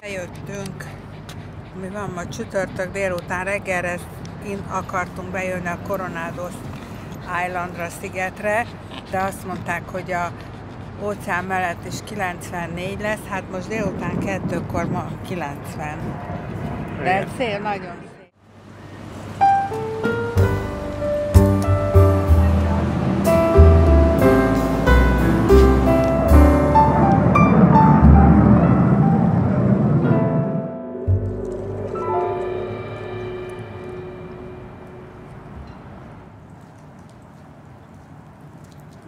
Bejöttünk, mi van ma csütörtök délután reggelre in akartunk bejönni a Coronados Islandra, szigetre, de azt mondták, hogy a óceán mellett is 94 lesz, hát most délután kettőkor ma 90. De szél nagyon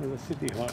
with the City Hall.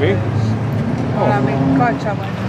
Van kettő Mi? is. Valami kacsa van